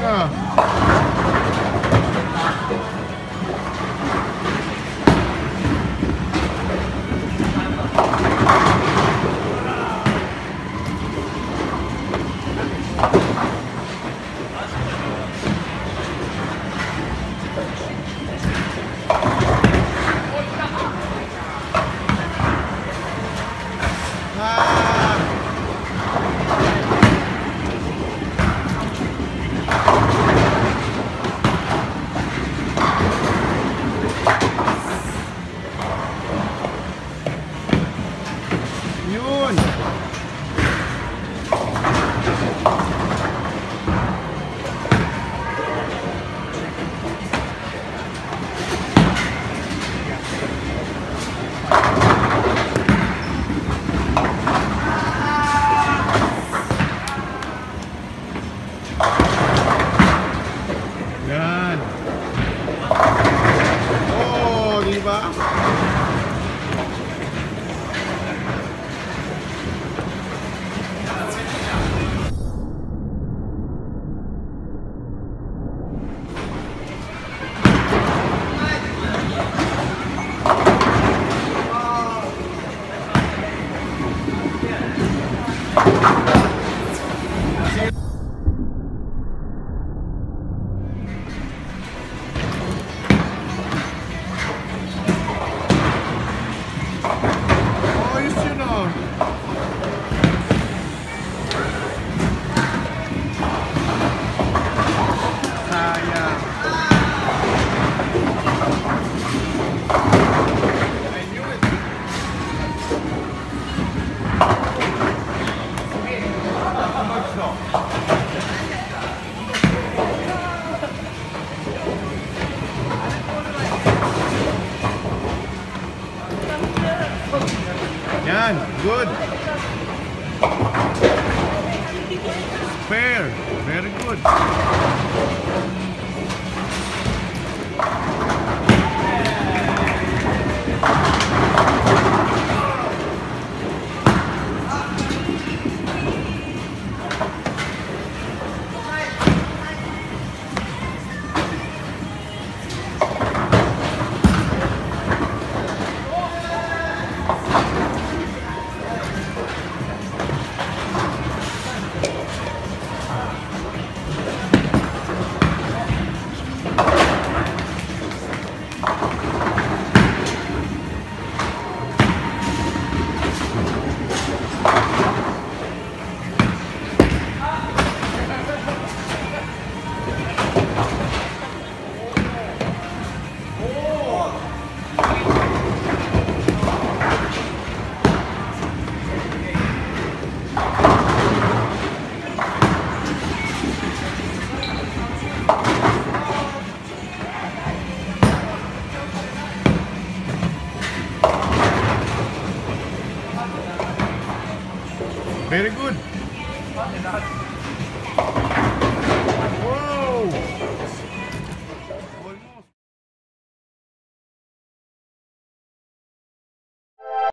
야. 아. Yan, good. Spare, very good. Very good.